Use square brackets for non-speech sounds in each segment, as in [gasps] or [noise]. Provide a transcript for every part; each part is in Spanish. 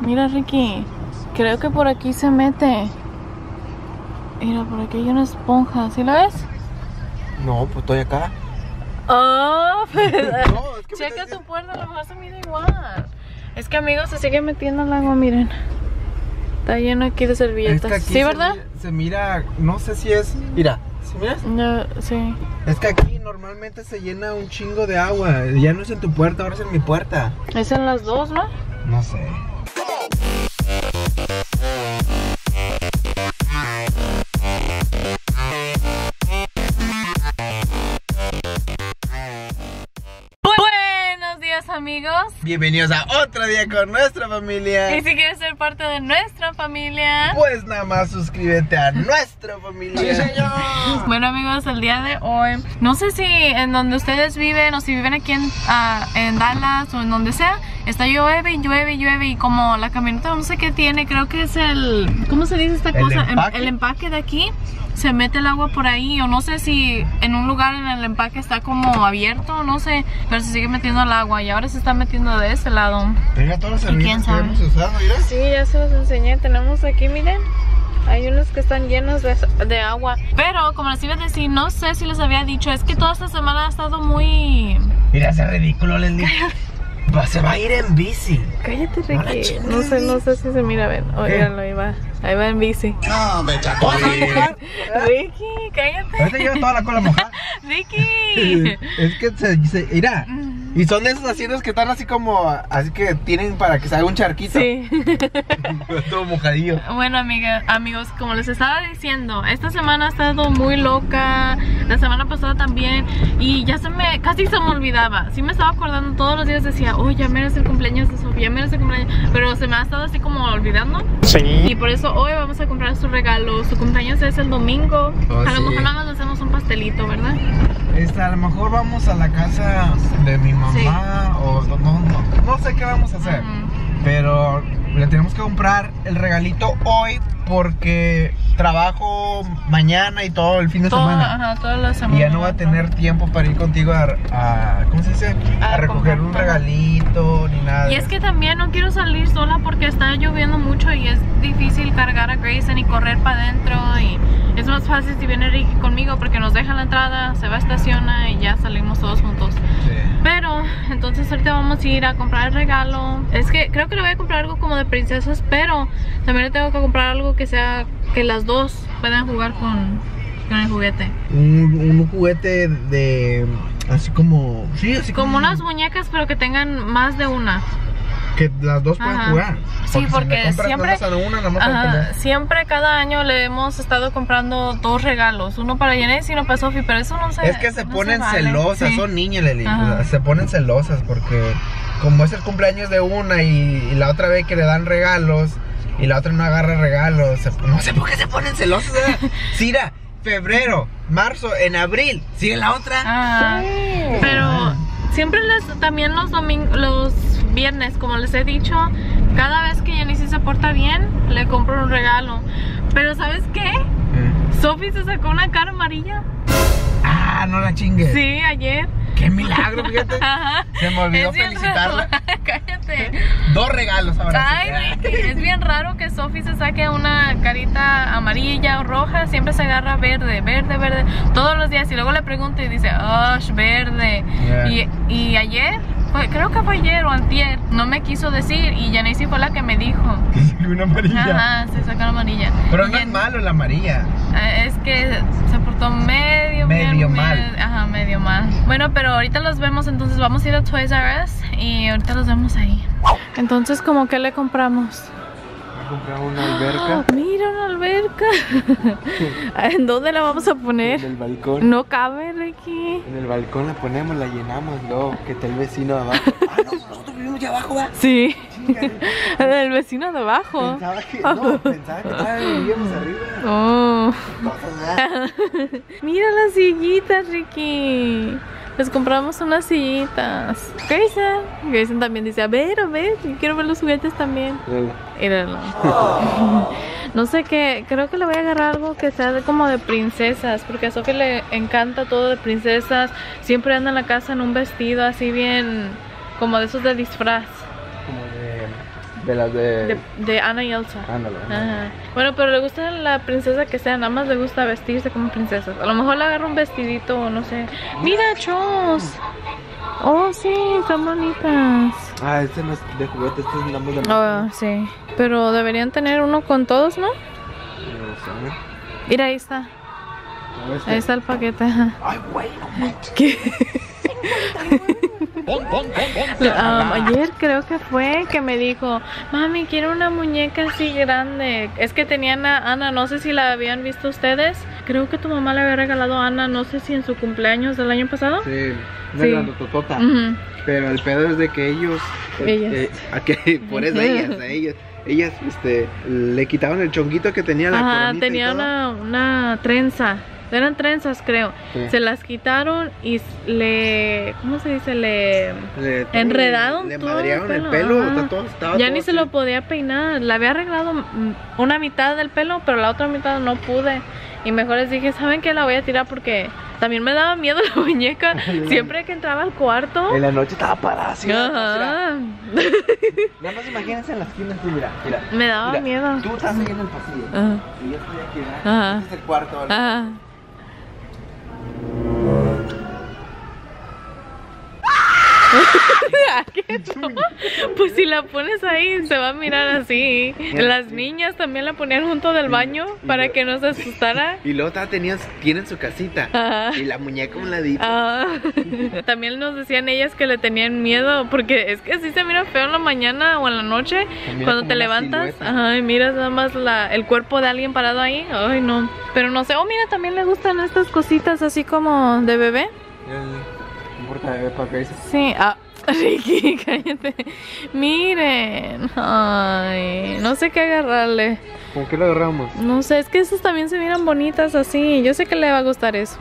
Mira, Ricky. Creo que por aquí se mete. Mira, por aquí hay una esponja. ¿Sí la ves? No, pues estoy acá. Oh, [laughs] pues, [laughs] No, es que me checa tu puerta, lo mejor se mira igual. Es que amigos, se sigue metiendo al agua, miren. Está lleno aquí de Es que servilletas. aquí ¿Sí, verdad? mira- Se mira, no sé si es. Mira, ¿sí miras? No, sí. Es que aquí normalmente se llena un chingo de agua. Ya no es en tu puerta, ahora es en mi puerta. Es en las dos, ¿no? No sé. Buenos días, amigos. Bienvenidos a otro día con nuestra familia. Y si quieres ser parte de nuestra familia. Pues nada más suscríbete a nuestra familia. Sí, señor. Bueno amigos, el día de hoy, no sé si en donde ustedes viven o si viven aquí en, ah, en Dallas o en donde sea, está llueve y llueve y llueve y como la camioneta no sé qué tiene, creo que es el, ¿cómo se dice esta ¿El cosa? Em- empaque? el empaque de aquí, se mete el agua por ahí o no sé si en un lugar en el empaque está como abierto, no sé, pero se sigue metiendo el agua y ahora se está metiendo de este lado. Mira ¿Y quién servilletas que hemos usado, mira. Sí, ya se los enseñé. Tenemos aquí, miren. Hay unos que están llenos de, de agua. Pero, como les iba a decir, no sé si les había dicho, es que toda esta semana ha estado muy... Mira ese ridículo, Leslie. [laughs] Va- se va a ir en bici. Cállate, Ricky. No sé, no sé si se mira a ver. Óiganlo, ahí va. Ahí va en bici. No, me chacó. Ricky, cállate. Ahorita lleva toda la cola mojada. [laughs] Ricky. [laughs] es que se, se mira. Y son de esos asientos que están así como, así que tienen para que se haga un charquito. Sí. [laughs] Todo mojadillo. Bueno, amiga, amigos, como les estaba diciendo, esta semana ha estado muy loca, la semana pasada también, y ya se me, casi se me olvidaba. Sí me estaba acordando todos los días, decía, oh, ya menos el cumpleaños de Sofía, ya menos el cumpleaños, pero se me ha estado así como olvidando. Y por eso hoy vamos a comprar su regalo. Su cumpleaños es el domingo. Oh, a lo sí. mejor nada más le hacemos un pastelito, ¿verdad? Este, a lo mejor vamos a la casa de mi mamá Sí. o no, no, no, sé qué vamos a hacer. Pero le tenemos que comprar el regalito hoy porque trabajo mañana y todo el fin de Todo- semana. ajá, toda la semana. Y ya no va a tener tiempo para ir contigo a, a- ¿cómo se dice? A, A recoger comprar un regalito ni nada. Y es que también no quiero salir sola porque está lloviendo mucho y es difícil cargar a Grayson y correr para adentro y es más fácil si viene Ricky conmigo porque nos deja la entrada, se va a estaciona y ya salimos todos juntos. Sí. Pero entonces ahorita vamos a ir a comprar el regalo. Es que creo que le voy a comprar algo como de princesas, pero también le tengo que comprar algo que sea que las dos puedan jugar con, con el juguete. Un, un juguete de así como sí, así Como unas muñecas pero que tengan más de una. Que las dos pueden Ajá. jugar. Sí, porque siempre- una, Ajá, siempre cada año le hemos estado comprando dos regalos, uno para Janet y uno para Sophie, pero eso no se Es que se no ponen vale. celosas, Sí. son niñas, Leli. Se ponen celosas porque como es el cumpleaños de una y, y la otra vez que le dan regalos y la otra no agarra regalos, se- no sé por qué se ponen celosas. Sira, [laughs] febrero, marzo, en abril, sigue la otra. Ah, pero siempre les también los domingos, los viernes, como les he dicho, cada vez que Janice se porta bien, le compro un regalo. Pero ¿sabes qué? Mm. Sophie se sacó una cara amarilla. Ah, no la chingue. Sí, ayer. Qué milagro, fíjate. [laughs] Ajá. Se me olvidó felicitarla. raro. [laughs] Cállate. Dos regalos ahora. Ay, sí. Es bien raro que Sophie se saque una carita amarilla o roja, siempre se agarra verde, verde, verde, todos los días. Y luego le pregunto y dice, oh, verde. Yeah. Y, y ayer, fue- creo que fue ayer o antier, no me quiso decir y Janice fue la que me dijo. [laughs] Que sigue una amarilla. Ajá, se sacó la amarilla. Pero Y no es malo la amarilla. eh, Es que se portó medio, Medio bien, mal. medio- ajá, medio mal. Bueno, pero ahorita los vemos, entonces vamos a ir a Toys R Us y ahorita los vemos ahí. Entonces, ¿cómo que le compramos? Comprar una Ah, [gasps] Mira una alberca. [laughs] ¿En dónde la vamos a poner? el balcón. No cabe, Ricky. En el balcón la ponemos, la llenamos, luego que está el vecino de abajo. [laughs] Ah, no, nosotros vivimos ya abajo, ¿va? Sí. [laughs] El vecino de abajo. Pensaba que, no, pensaba que todavía vivíamos arriba. Oh. ¿verdad? Mira las sillitas, Ricky. Les compramos unas sillitas. Grayson. Grayson también dice, a ver, a ver, yo quiero ver los juguetes también. Míralo. [laughs] No sé qué, creo que le voy a agarrar algo que sea de- como de princesas, porque a Sophie le encanta todo de princesas. Siempre anda en la casa en un vestido así bien, como de esos de disfraz. De las de... De, de Anna y Elsa. Ándale. Ajá. Bueno, pero le gusta la princesa que sea, nada más le gusta vestirse como princesas. A lo mejor le agarra un vestidito o no sé. Mira, chos. Oh, sí, están bonitas. Ah, este no es de juguete, este es nada más de... Oh, sí. Pero deberían tener uno con todos, ¿no? No sé. Mira, ahí está. ¿Cómo este? Ahí está el paquete. Ay, güey, no manches. ¿Qué? Um, ayer creo que fue que me dijo, mami, quiero una muñeca así grande. Es que tenían a Ana, no sé si la habían visto ustedes. Creo que tu mamá le había regalado a Ana, no sé si en su cumpleaños del año pasado. Sí, una Sí. grandototota. Pero el pedo es de que ellos. eh, Ellas. eh, [laughs] por eso ellas, a [laughs] ellas. Ellas, este, le quitaban el chonguito que tenía la Ajá, y tenía todo. una, una trenza. Eran trenzas, creo. Sí. Se las quitaron y le. ¿Cómo se dice? Le. Le, Enredaron Le todo madrearon el el pelo. pelo, ajá. está todo- estaba Ya todo ni se así. lo podía peinar. Le había arreglado una mitad del pelo, pero la otra mitad no pude. Y mejor les dije, ¿saben qué? La voy a tirar porque también me daba miedo [laughs] la muñeca. [laughs] Siempre que entraba al cuarto. En la noche estaba parada así. Ajá. [laughs] Nada más imagínense en la esquina así, mira, mira. Me daba Mira, miedo. Tú estás ahí en el pasillo. Ajá. Y yo estoy aquí, ¿verdad? Ajá. Este es el cuarto. ¿verdad? Ajá. Pues si la pones ahí se va a mirar así. Las niñas también la ponían junto del baño para que no se asustara. Y luego tenías, tienen su casita. Ajá. Y la muñeca un ladito. Ah, [laughs] también nos decían ellas que le tenían miedo porque es que sí se mira feo en la mañana o en la noche mira cuando te levantas. ajá, y miras nada más la, el cuerpo de alguien parado ahí. Ay no. Pero no sé. Oh mira también le gustan estas cositas así como de bebé. Sí ah [laughs] Ricky cállate miren ay no sé qué agarrarle ¿Con qué lo agarramos? no sé es que esas también se miran bonitas así yo sé que le va a gustar eso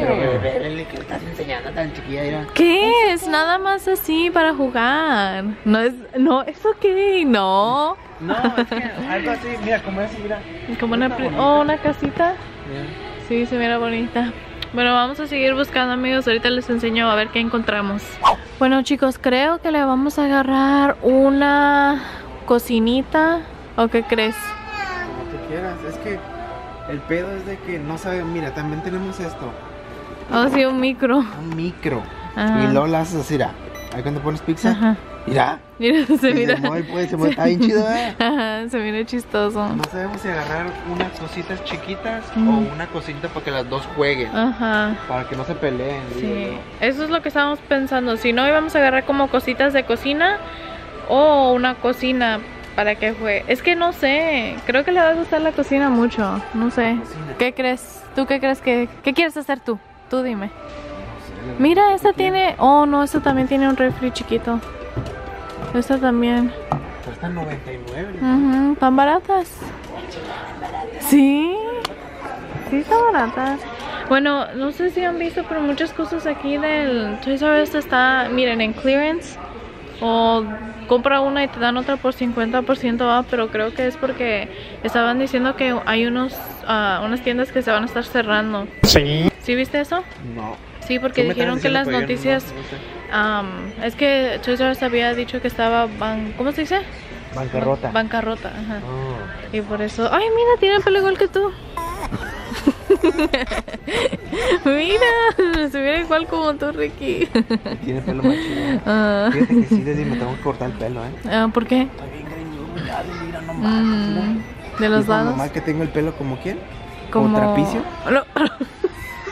Pero bebé, que estás enseñando tan chiquilla, mira. ¿Qué es? Nada más así para jugar. No es, no, es ok, no. No, es que algo así, mira, como así, mira. Como una, oh, una casita. Sí, se mira bonita. Bueno, vamos a seguir buscando amigos. Ahorita les enseño a ver qué encontramos. Bueno chicos, creo que le vamos a agarrar una cocinita. ¿O qué crees? Lo que quieras, es que el pedo es de que no saben, mira, también tenemos esto, Oh, sí, un micro. un micro. Ajá. Y luego la haces así. Ahí cuando pones pizza, Ajá. Mira. Mira, se mira. Se mueve, pues, se mueve, está bien chido, ¿eh? [laughs] Ajá, se mira chistoso. No sabemos si agarrar unas cositas chiquitas Mm. o una cosita para que las dos jueguen. Ajá. Para que no se peleen. digo Sí, eso es lo que estábamos pensando. Si no, íbamos a agarrar como cositas de cocina o una cocina para que juegue. Es que no sé, creo que le va a gustar la cocina mucho. No sé. ¿Qué crees? ¿Tú qué crees que qué quieres hacer tú? Tú dime. Mira, esta tiene. Oh, no, esta también tiene un refri chiquito. Esta también. Cuesta 99. Ujú, ¿Tan baratas? Sí. Sí, está barata. Bueno, no sé si han visto, pero muchas cosas aquí del Toys R Us está, miren, en clearance. O compra una y te dan otra por 50% off, pero creo que es porque estaban diciendo que hay unos ah, unas tiendas que se van a estar cerrando. Sí. ¿Sí viste eso? No. Sí, porque dijeron que las no- noticias... no sé. Am, es que Toys R Us había dicho que estaba... ban- ¿Cómo se dice? Bancarrota. Bancarrota, ajá. Oh. Y por eso, ay, mira, tiene el pelo igual que tú. [laughs] mira, se mira igual como tú, Ricky. Tiene pelo más chido. Ah, Fíjate que sí, Leslie, me tengo que cortar el pelo, ¿eh? ah, ¿Por qué? Estoy bien greñudo, mira, no Mm, de los lados. mamá que tengo el pelo como quién? Como trapicio? No. [laughs]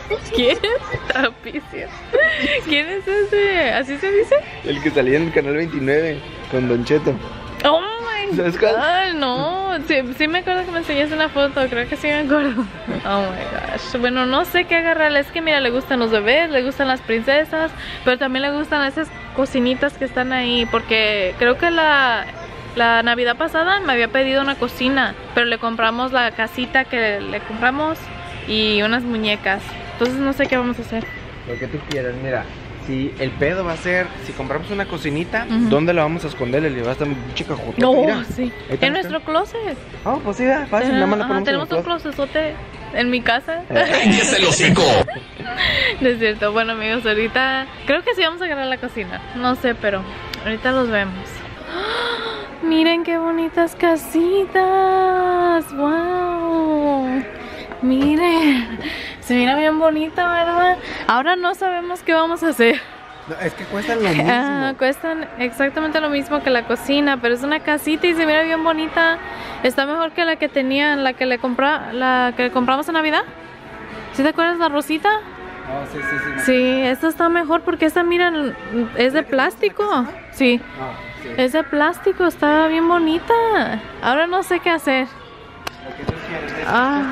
[laughs] ¿Quién es? ¿Quién es ese? ¿Así se dice? El que salía en el canal 29 con Don Cheto. Oh my ¿Sabes cuál? god, no. Sí, sí me acuerdo que me enseñaste una foto, creo que sí me acuerdo. Oh my gosh. Bueno, no sé qué agarrarle. Es que mira, le gustan los bebés, le gustan las princesas, pero también le gustan esas cocinitas que están ahí. Porque creo que la, la Navidad pasada me había pedido una cocina, pero le compramos la casita que le compramos y unas muñecas. Entonces no sé qué vamos a hacer. Lo que tú quieras, mira. Si el pedo va a ser, si compramos una cocinita. ¿dónde la vamos a esconder? Le va a estar No, mira. sí. En nuestro closet. Ah, pues sí, fácil, nada más la ponemos en tenemos un closet. closetote en mi casa. ¡Cállese el hocico! No es cierto. Bueno, amigos, ahorita creo que sí vamos a agarrar la cocina. No sé, pero ahorita los vemos. [gasps] Miren qué bonitas casitas. Wow. Miren. Se mira bien bonita, ¿verdad? Ahora no sabemos qué vamos a hacer. es que cuestan lo [laughs] mismo. Ah, cuestan exactamente lo mismo que la cocina, pero es una casita y se mira bien bonita. Está mejor que la que tenían, la que le compra, la que compramos en Navidad. ¿Sí te acuerdas la rosita? Oh, sí, sí, sí. Sí, esta está mejor porque esta, miren, es de plástico. Sí. Ah, sí. Es de plástico, está bien bonita. Ahora no sé qué hacer. Lo que tú quieres. Es que Ah.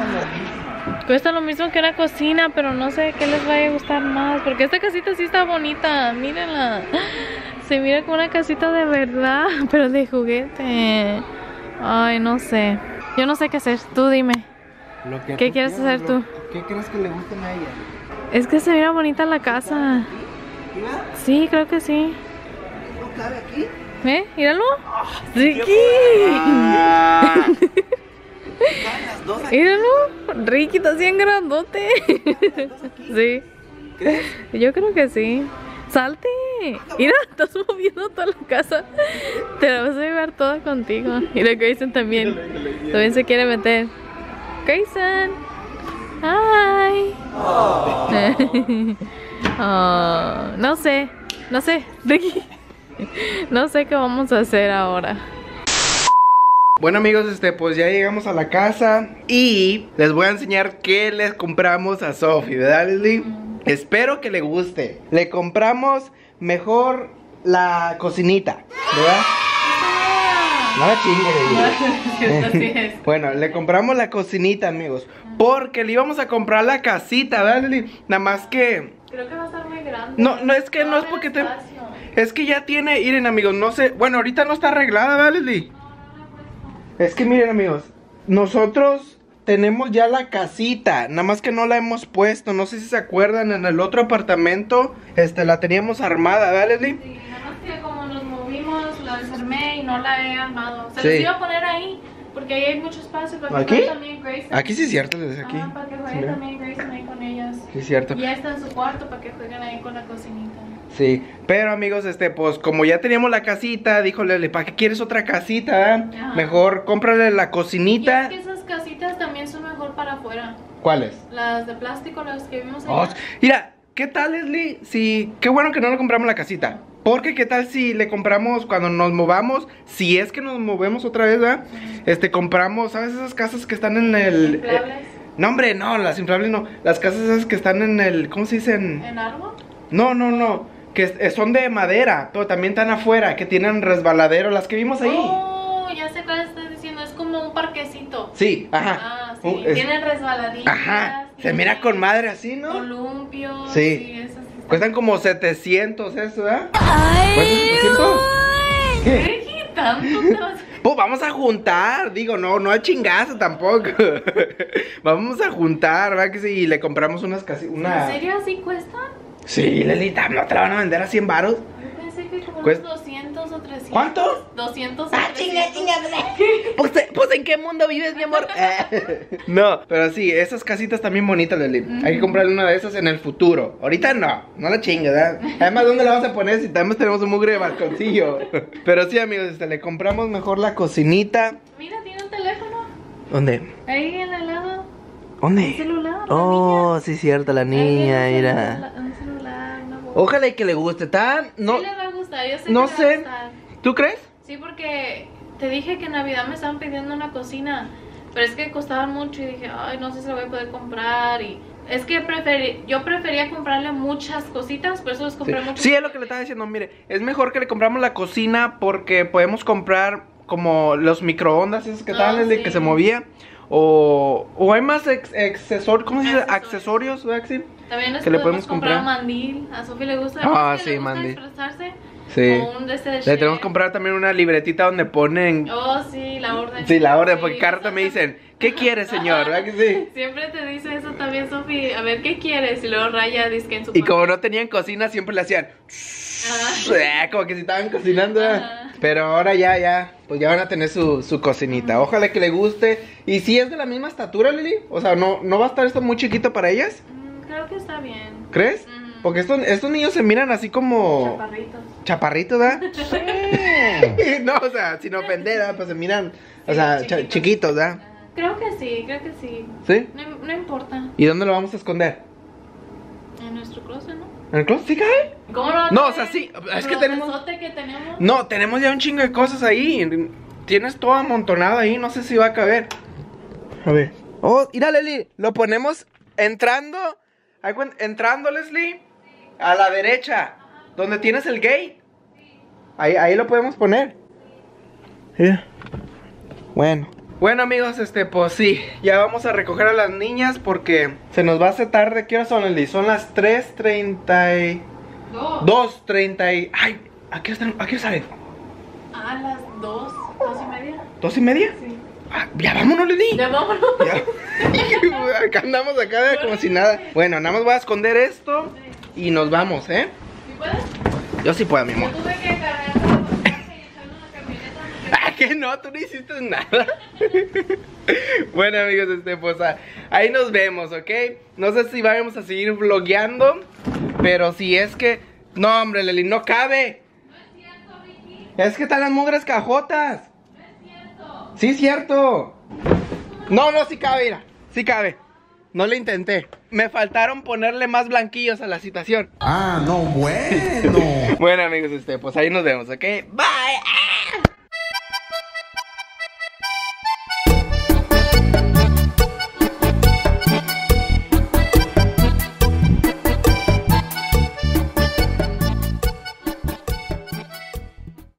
Cuesta lo mismo que una cocina, pero no sé qué les vaya a gustar más. Porque esta casita sí está bonita, mírenla. Se mira como una casita de verdad, [laughs] pero de juguete. Ay, no sé. Yo no sé qué hacer, tú dime. Lo que ¿Qué tú quieres hacer lo- tú? ¿Qué crees que le gusten a ella? Es que se mira bonita la casa. Sí, creo que sí. ¿No cabe aquí? ¿Eh? Míralo. Ricky. [laughs] Las dos aquí. Míralo. Ricky está bien grandote. [laughs] Sí. ¿Crees? Yo creo que sí. Salte. Mira, [laughs] estás moviendo toda la casa. Te la vas a llevar toda contigo. Mira, Grayson también. También se quiere meter. Grayson. Hi. Oh, [laughs] no sé. No sé. Ricky. No sé qué vamos a hacer ahora. Bueno amigos, este, pues ya llegamos a la casa y les voy a enseñar qué les compramos a Sophie, ¿verdad Leslie? Espero que le guste. Le compramos mejor la cocinita, ¿verdad? No la chingue, Leslie. [laughs] [laughs] Bueno, le compramos la cocinita, amigos. Porque le íbamos a comprar la casita, ¿verdad, Leslie? Nada más que. Creo que va a estar muy grande. No, no es que no es porque te. Es que ya tiene. Miren, amigos, no sé. Bueno, ahorita no está arreglada, ¿verdad? Es que miren, amigos. Nosotros tenemos ya la casita. Nada más que no la hemos puesto. No sé si se acuerdan. En el otro apartamento. Este, la teníamos armada, ¿verdad, Leslie? Sí, nada más que como nos movimos, la desarmé y no la he armado. Se Sí. les iba a poner ahí, porque ahí hay mucho espacio para que ¿Aquí? juegue también Grayson. Aquí sí es cierto, desde aquí. Ah, para que Sí, juegue mira. también Grayson ahí con ellas. Sí es cierto. Y ya está en su cuarto para que jueguen ahí con la cocinita. Sí, pero amigos, este, pues como ya teníamos la casita, dijo Lele, ¿para qué quieres otra casita? eh? Ajá. Mejor cómprale la Y es cocinita. que esas casitas también son mejor para afuera. ¿Cuáles? Las de plástico, las que vimos Oh, mira, ¿qué tal, Leslie? Si, qué bueno que no le compramos la casita. Porque qué tal si le compramos cuando nos movamos, si es que nos movemos otra vez, ¿verdad? Este, compramos, ¿sabes esas casas que están en el... eh, Inflables. no, hombre, no, las inflables no. Las casas esas que están en el, ¿cómo se dicen? ¿En árbol? No, no, no. Que eh, son de madera, pero también están afuera, que tienen resbaladero, las que vimos ahí. Oh, ya sé cuál estás diciendo. Es como un parquecito. Sí, ajá. Ah, sí. Uh, es- Tienen resbaladillas. Ajá. Se tienen mira con madre así, ¿no? Columpios. Sí. Cuestan como 700 eso, ¿verdad? ¿Cuestan 700? ¿Qué? Ricky, tanto te vas Pues vamos a juntar, digo, no, no al chingazo tampoco. [laughs] vamos a juntar, ¿verdad que sí? Y le compramos unas casi, una... ¿En serio así cuestan? Sí, Lelita, ¿no te la van a vender a 100 varos? Yo pensé que como Cuest- unos 200 o 300. ¿Cuánto? 200 o Ah, 300. [laughs] Pues, pues, ¿en qué mundo vives, mi amor? [laughs] no, pero sí, esas casitas también bonitas, Leli. Hay que comprarle una de esas en el futuro. Ahorita no, no la chingues, ¿verdad? Además, ¿dónde la vas a poner si también tenemos un mugre de balconcillo? pero sí, amigos, este, le compramos mejor la cocinita. Mira, tiene un teléfono. ¿Dónde? Ahí en el lado. ¿Dónde? Un celular. la Oh, sí, cierto, la niña. Niña, mira. celular, Un celular, una voz. Ojalá y que le guste, ¿está? No, Sí le va a gustar, yo sé no que le sé. va a gustar. ¿Tú crees? Sí, porque te dije que en Navidad me estaban pidiendo una cocina, pero es que costaban mucho y dije, ay, no sé si la voy a poder comprar y es que preferí, yo prefería comprarle muchas cositas, por eso les Sí. compré muchas. Sí, es lo que le estaba diciendo. Mire, es mejor que le compramos la cocina porque podemos comprar como los microondas esos que Ah, estaban sí. que se movía. O, o hay más ex- accesor- ¿cómo se dice? Accesorios. Accesorios. También les que le podemos podemos comprar comprar. mandil, a Sofía le gusta, Ah, sí, le gusta mandil. expresarse, Sí. o un de este de Le tenemos que comprar también una libretita donde ponen. Oh, sí, la orden. Sí, la orden, porque cada rato me dicen, ¿qué quiere, señor? ¿Verdad que sí? [laughs] Siempre te dice eso también, Sofía. A ver, ¿qué quieres? Y luego Raya dice que en su Y como no tenían cocina, siempre le hacían. Ah. Como que si estaban cocinando. Pero ahora ya, ya. Pues ya van a tener su, su cocinita. Ojalá que le guste. Y si es de la misma estatura, Lili. O sea, no, no va a estar esto muy chiquito para ellas. Mm, Creo que está bien. ¿Crees? Porque estos, estos niños se miran así como... Chaparritos. Chaparritos, ¿verdad? [laughs] no, o sea, sin ofender, ¿verdad? Pues se miran, o Sí, sea, chiquitos. chiquitos, ¿verdad? Creo que sí, creo que sí. ¿Sí? No, no importa. ¿Y dónde lo vamos a esconder? En nuestro closet, ¿no? ¿En el closet? ¿Sí cae? ¿Cómo no? No, o sea, sí, es que tenemos- que tenemos. No, tenemos ya un chingo de cosas ahí. Tienes todo amontonado ahí, no sé si va a caber. A ver. Oh, mira, Leslie, lo ponemos entrando. Entrando, Leslie. A la derecha. Donde tienes el gate. Ahí, ahí lo podemos poner. Mira. Bueno. Bueno amigos, este, pues sí, ya vamos a recoger a las niñas porque se nos va a hacer tarde. ¿Qué horas son, Leslie? Son las 3.30 y... Dos. 2.30 y... Ay, ¿a qué hora están- a qué hora salen? A las dos, dos y media. ¿Dos y media? Sí. Ah, ya vámonos, Leslie. Ya vámonos. Ya. [laughs] acá andamos acá como si nada. Bueno, nada más voy a esconder esto y nos vamos, ¿eh? ¿Sí puedes? Yo sí puedo, mi Yo amor. tuve que cargar la camioneta [laughs] Ah, que no, tú no hiciste nada. [laughs] bueno, amigos, este, pues ah, ahí nos vemos, ¿ok? No sé si vamos a seguir vlogueando, pero si es que. No, hombre, Leli, no cabe. Es que están las mugres cajotas. Sí, es cierto. No, no, sí cabe, mira. Sí cabe. No le intenté. Me faltaron ponerle más blanquillos a la situación. Ah, no, bueno. [laughs] Bueno, amigos, este, pues ahí nos vemos, ¿ok? Bye.